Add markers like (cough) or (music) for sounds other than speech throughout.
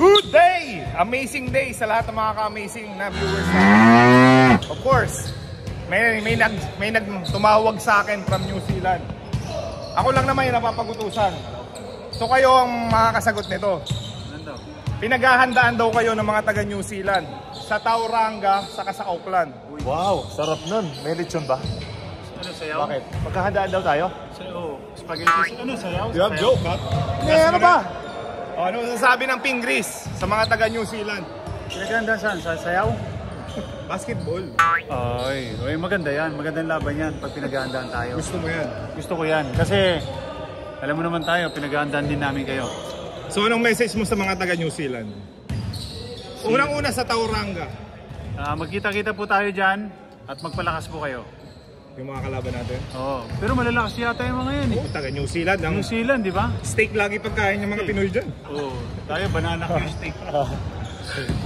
Good day! Amazing day sa lahat ng mga ka-amazing na viewers natin. Of course, may, may, nag, may nag tumawag sa akin from New Zealand. Ako lang naman yung napapagutusan. So kayo ang makakasagot nito. Pinaghahandaan daw kayo ng mga taga New Zealand sa Tauranga saka sa Auckland. Wow, sarap nun. May lechon ba? Ano, sayaw? Bakit? Magkahandaan daw tayo? Sayaw. Spaghetti. Ano, sayaw? You have joke, ha? Eh, ano ba? O, ano sasabi ng Pingris sa mga taga New Zealand? Pinaganda saan? Sa sayaw? Basketball. Ay, ay, maganda yan. Magandang laban yan pag pinaghandaan tayo. Gusto mo yan? Gusto ko yan. Kasi, alam mo naman tayo, pinaghandaan din namin kayo. So anong message mo sa mga taga New Zealand? Unang-una sa Tauranga, Ah, magkita-kita po tayo dyan at magpalakas po kayo. Yung mga kalaban natin. Oo. Pero malalakas yata yung mga yan eh. Oh, taga New Zealand, ang New Zealand, di ba? steak lagi pagkain ng mga Pinoy dyan. Oo. Tayo, banana (laughs) Q steak.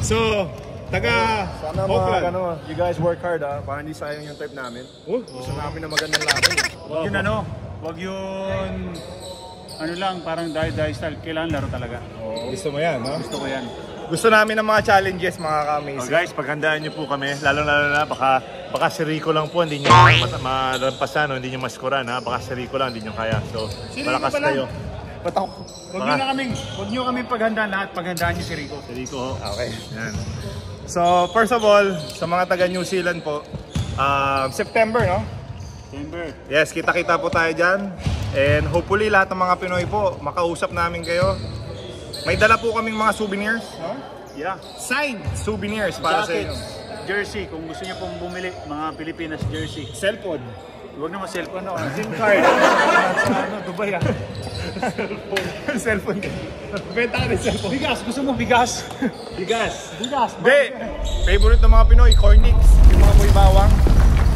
So, taga Sana mga, Auckland. ano, you guys work hard ha, para hindi sayang yung type namin. Oh, Gusto namin na magandang laban. Huwag yun ano, huwag yun, ano lang, parang die-die style. Kailangan laro talaga. gusto mo yan, no? Gusto ko yan. Gusto namin ng mga challenges, mga Oh, ka-amazing. guys, paghandaan niyo po kami, lalo-lalo na baka baka si Rico lang po hindi niyo malampasan o hindi niyo maskuran ha. Baka si Rico lang hindi niyo kaya. So, Si Rico malakas kayo. Ba't ako? Huwag nyo na kaming, huwag nyo kaming paghandaan lahat, paghandaan nyo si Rico. Si Rico. ho. Okay. Yan. So, first of all, sa mga taga New Zealand po, um, September, no? September. Yes, kita-kita po tayo dyan. And hopefully lahat ng mga Pinoy po, makausap namin kayo. May dala po kaming mga souvenirs, no? Yeah. Signed souvenirs para sa inyo. Jackets, jersey, kung gusto nyo pong bumili, mga Pilipinas jersey. Cellphone. Huwag naman cellphone, no? SIM (laughs) card. ano, Dubai ah. cellphone. (laughs) Benta ka cellphone. Bigas, gusto mo bigas? bigas. Bigas. Hindi. Favorite ng mga Pinoy, Cornix. Yung mga muy bawang.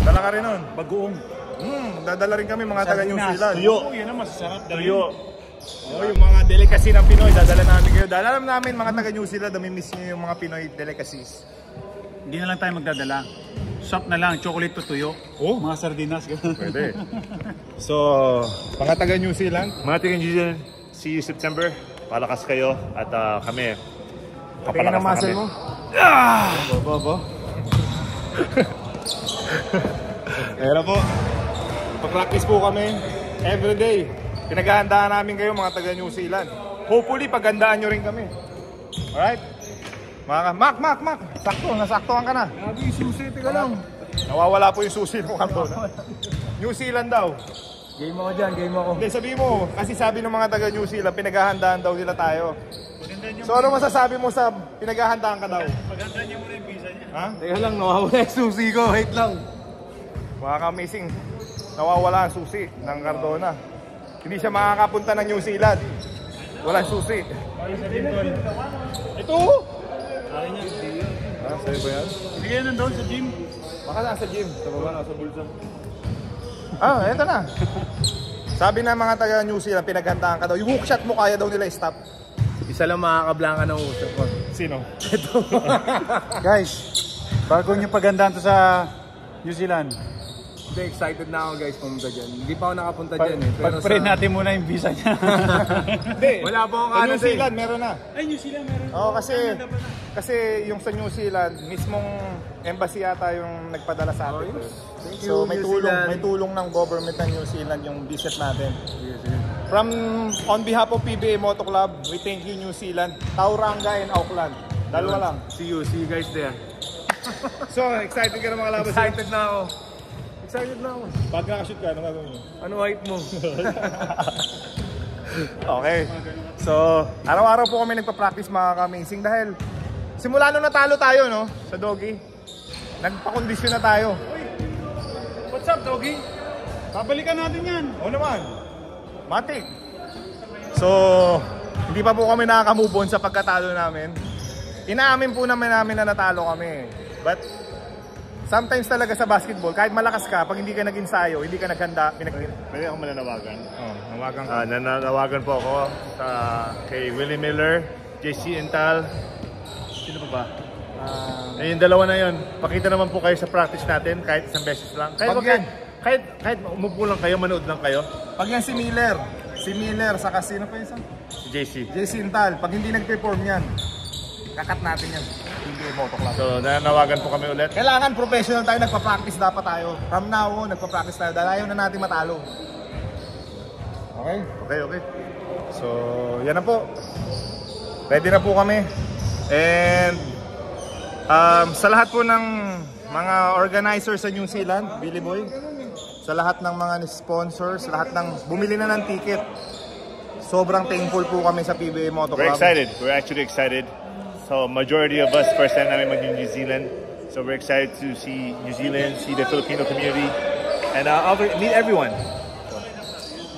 Dala ka rin nun. Bagoong. Hmm, dadala rin kami mga taga New. Zealand. Tuyo. Oh, yan ang masasarap. Tuyo. Oh, yung mga delicacy ng Pinoy, dadala namin kayo. Dahil alam namin mga taga New Zealand, nami-miss nyo yung mga Pinoy delicacies. Hindi na lang tayo magdadala. Shop na lang, chocolate to tuyo. Oh? Mga sardinas. (laughs) Pwede. So, mga taga New Zealand, Mga tingin nyo dyan, see you September. Palakas kayo at ah, kami. Ng na kami. mo. Bobo, bobo. Ayan po. Pa-practice po kami everyday. Pinaghahandaan namin kayo mga taga New Zealand. Hopefully, paghandaan nyo rin kami. Alright? Mga Mac, Mac, Mac. Sakto, nasaktuhan ka na. Grabe yung susi, tika lang. Nawawala po yung susi mo kanto. New Zealand daw. Game ako dyan, game ako. Hindi, sabi mo, kasi sabi ng mga taga New Zealand, pinaghahandaan daw nila tayo. So ano masasabi mo sa pinaghahandaan ka daw? magandaan nyo muna yung visa niya. Ha? Teka lang, nawawala yung susi ko. Wait lang. Mga ka-amazing, nawawala ang susi ng Cardona. Hindi siya makakapunta ng New Zealand. Walang susi. Ito! Akin yan. Ah, sa'yo ba yan? Sige yan nandun sa gym. Baka nasa gym. Sa baba, nasa bulsa. Ah, eto na. Sabi na mga taga New Zealand, pinaghandaan ka daw. Yung hookshot mo, kaya daw nila i-stop. Isa lang makakablanka ng usap ko. Sino? (laughs) Guys, bago nyo pagandaan to sa New Zealand, Hindi, excited na ako guys pumunta dyan. Hindi pa ako nakapunta dyan eh. Pero pag-pray sa... natin muna yung visa niya. (laughs) Hindi. Wala pa akong Sa ano New eh. Zealand, meron na. Ay, New Zealand meron. Oo, kasi kasi yung sa New Zealand, mismong embassy yata yung nagpadala sa atin. Oh, yes. Thank you, so may New tulong, Zealand. may tulong ng government ng New Zealand yung visit natin. From on behalf of PBA Moto Club, we thank you New Zealand, Tauranga and Auckland. Dalawa lang. See you, see you guys there. So, excited ka na mga labas? Excited na ako. Excited na ako. Pag nakashoot ka, ano gagawin mo? Ano height mo? (laughs) Okay. So, araw-araw po kami nagpa-practice mga ka-amazing dahil simula nung natalo tayo, no, sa doggy, nagpa-kondisyon na tayo. What's up, doggy? Babalikan natin yan. Oo naman. Matik. So, hindi pa po kami nakaka-move on sa pagkatalo namin. Inaamin po naman namin na natalo kami. But, sometimes talaga sa basketball, kahit malakas ka, pag hindi ka nag-ensayo, hindi ka naghanda, pinag... Pwede akong mananawagan. Oh, nawagan ka. Ah, nananawagan po ako sa kay Willie Miller, JC Intal. Sino pa ba? Ah, Eh, yung dalawa na yun. Pakita naman po kayo sa practice natin kahit isang beses lang. Kahit Pag yan. kahit kahit umupo lang kayo, manood lang kayo. pag yan si Miller, si Miller, saka sino pa isa? Si JC. Jay Sintal, pag hindi nag-perform yan, kakat natin yan. PBA Moto Club. So, nananawagan po kami ulit. Kailangan professional tayo, nagpa-practice dapat tayo. From now on, nagpa-practice tayo dahil ayaw na natin matalo. Okay? Okay, okay. So, yan na po. Ready na po kami. And um, sa lahat po ng mga organizers sa New Zealand, Billy Boy, sa lahat ng mga sponsors, lahat ng bumili na ng ticket, sobrang thankful po kami sa PBA Moto We're Club. excited. We're actually excited. So, majority of us, first time namin mag New Zealand. So, we're excited to see New Zealand, see the Filipino community, and uh, meet everyone.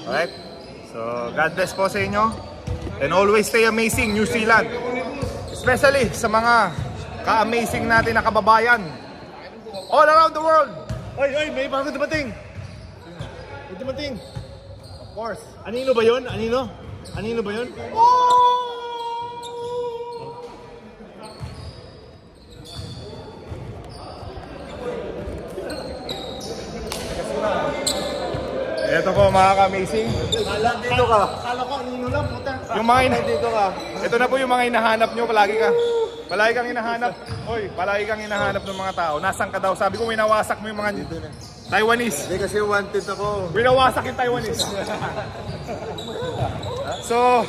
Alright? So, God bless po sa inyo. And always stay amazing, New Zealand. Especially sa mga ka-amazing natin na kababayan. All around the world. Oy, oy, may bago dumating. May dumating. Of course. Anino ba yun? Anino? Anino ba yun? Ito po mga ka-amazing. Dito ka. Kala ko, anino lang, puta. Yung mga ina- Dito ka. Ito na po yung mga hinahanap nyo. Palagi ka. Palagi kang hinahanap. Hoy, palagi kang hinahanap ng mga tao. Nasaan ka daw? Sabi ko, winawasak mo yung mga Taiwanese. Hindi kasi wanted ako. Winawasak yung Taiwanese. (laughs) so,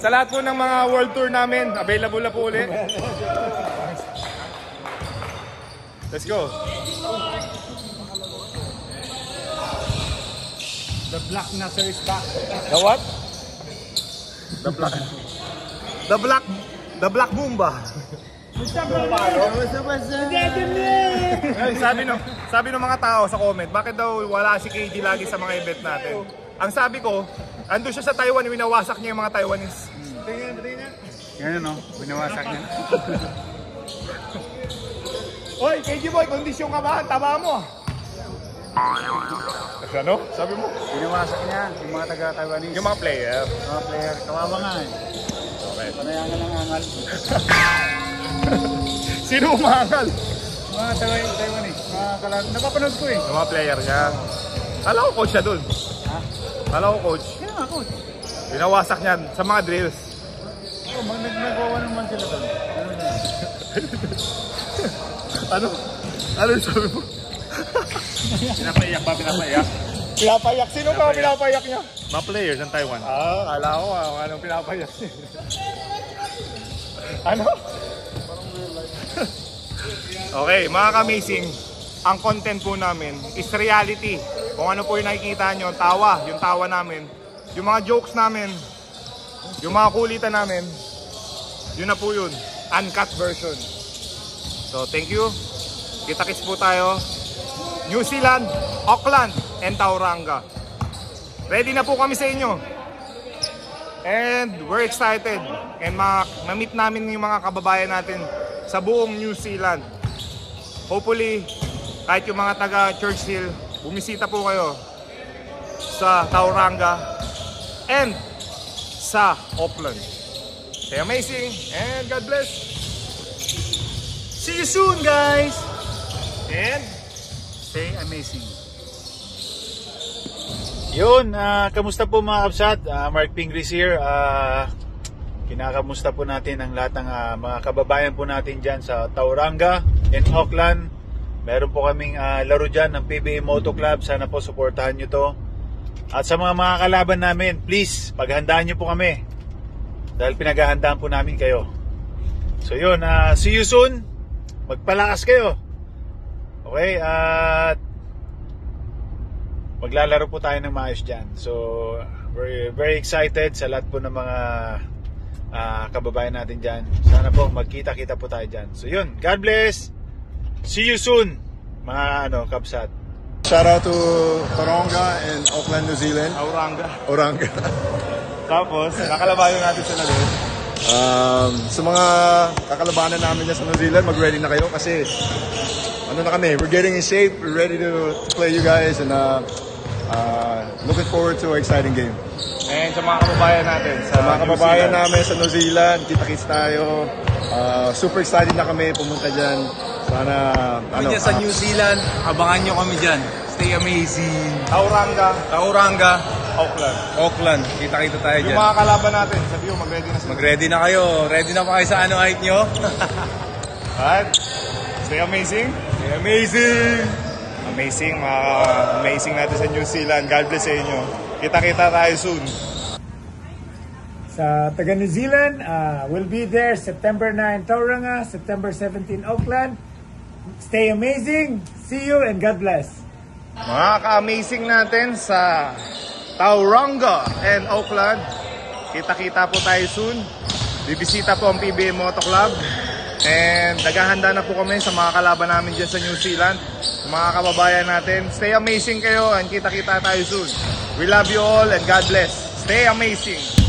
sa lahat po ng mga world tour namin, available na po ulit. Let's go. The Black Nasser is back. The what? The black. The black. The black Boomba. Ay, sabi no, sabi ng mga tao sa comment, bakit daw wala si KG lagi sa mga event natin? Ang sabi ko, ando siya sa Taiwan, winawasak niya yung mga Taiwanese. Yan no, binawasak niya. Oy, KG boy, kondisyon ka ba? Taba mo. Ano? Sabi mo? Binawasak niya yung mga taga-Taiwanese. Yung mga player. mga player, kawawa nga eh. Okay. Panayangan ng angal. (laughs) Sino umangal? Mga taga- Taiwanese, mga kalat. Napapanood ko eh. Yung mga player niya. Kala ko coach siya dun. Ha? Kala ko coach. Kaya nga coach. Binawasak niyan sa mga drills. Oh, mag nagagawa naman sila doon. (laughs) Ano? Ano? Yung sabi mo? Pinapaiyak ba? Pinapaiyak? Pinapayak. Sino ba ang pinapayak niya? Mga players ng Taiwan. Ah, kala ko ah, anong pinapayak niya. (laughs) ano? (laughs) okay, mga ka-amazing, ang content po namin is reality. Kung ano po yung nakikita nyo, tawa, yung tawa namin, yung mga jokes namin, yung mga kulitan namin, yun na po yun. Uncut version. So, thank you. Kita-kits po tayo. New Zealand, Auckland, and Tauranga. Ready na po kami sa inyo. And we're excited. And ma- ma-meet namin yung mga kababayan natin sa buong New Zealand. Hopefully, kahit yung mga taga Churchill, bumisita po kayo sa Tauranga and sa Auckland. Stay amazing and God bless. See you soon, guys! And Stay amazing. Yun, ah, kamusta po mga kapsat? Ah, Mark Pingris here. Ah, kinakamusta po natin ang lahat ng ah, mga kababayan po natin dyan sa Tauranga and Auckland. Meron po kaming ah, laro dyan ng PBA Moto Club. Sana po supportahan nyo to. At sa mga mga kalaban namin, please, paghandaan nyo po kami. Dahil pinaghahandaan po namin kayo. So yun, ah, see you soon. Magpalakas kayo. Okay, at maglalaro po tayo ng maayos dyan. So, we're very excited sa lahat po ng mga ah, kababayan natin dyan. Sana po magkita-kita po tayo dyan. So yun, God bless! See you soon, mga ano, kapsat. Shout out to Taronga and Auckland, New Zealand. Tauranga. Oranga. Tapos, nakalabayo natin sa lalim. Um, sa mga kakalabanan namin dyan sa New Zealand, mag-ready na kayo kasi ano na kami, we're getting in shape, we're ready to, to play you guys and uh, uh, looking forward to an exciting game. And sa mga kababayan natin sa Mga New kababayan namin sa New Zealand, kita-kits tayo. Uh, super excited na kami pumunta dyan. Sana, ano, dyan sa ah, New Zealand, abangan nyo kami dyan. Stay amazing. Tauranga. Tauranga, Auckland. Auckland, kita-kita tayo Yung dyan. mga kalaban natin, sabi mo, mag-ready na sila. Mag-ready na kayo. Ready na pa kayo sa ano height nyo? (laughs) Alright? Stay amazing. Amazing! Amazing, mga amazing natin sa New Zealand. God bless sa inyo. Kita-kita tayo soon. Sa taga New Zealand, uh, we'll be there September 9 Tauranga, September 17 Auckland. Stay amazing. See you and God bless. Mga ka-amazing natin sa Tauranga and Auckland. Kita-kita po tayo soon. Bibisita po ang PBM Moto Club. And naghahanda na po kami sa mga kalaban namin dyan sa New Zealand. Mga kababayan natin. Stay amazing kayo and kita-kita tayo soon. We love you all and God bless. Stay amazing.